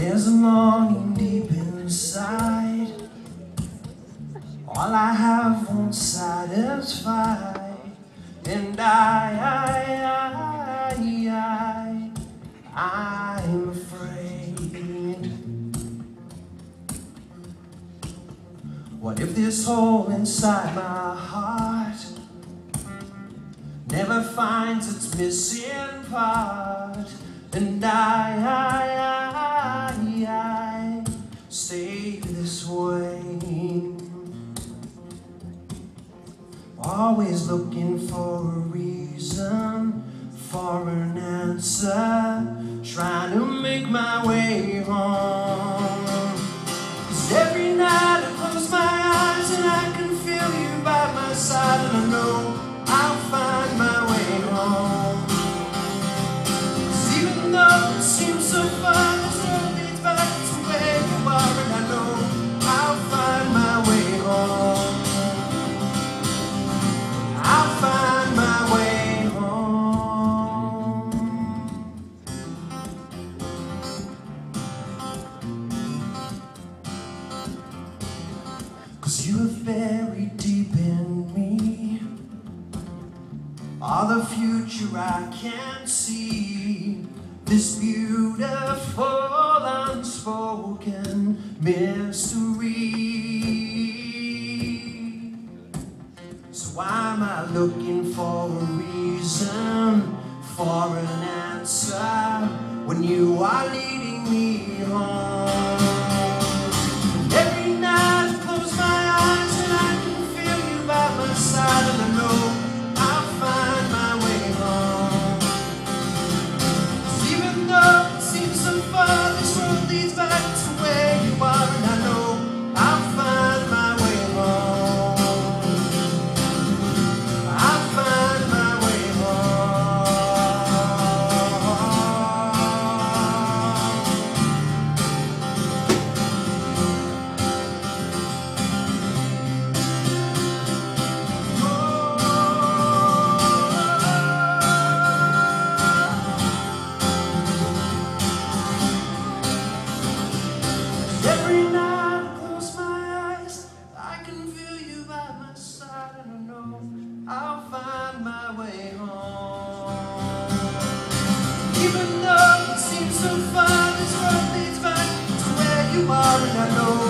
There's a longing deep inside. All I have won't satisfy. And I, I, I, I, I'm afraid. What if this hole inside my heart never finds its missing part? And I, I, I, I stay this way. Always looking for a reason, for an answer, trying to make my way home. Are buried deep in me. All the future I can't see. This beautiful unspoken mystery. So why am I looking for this so far, this road leads back to where you are, and I know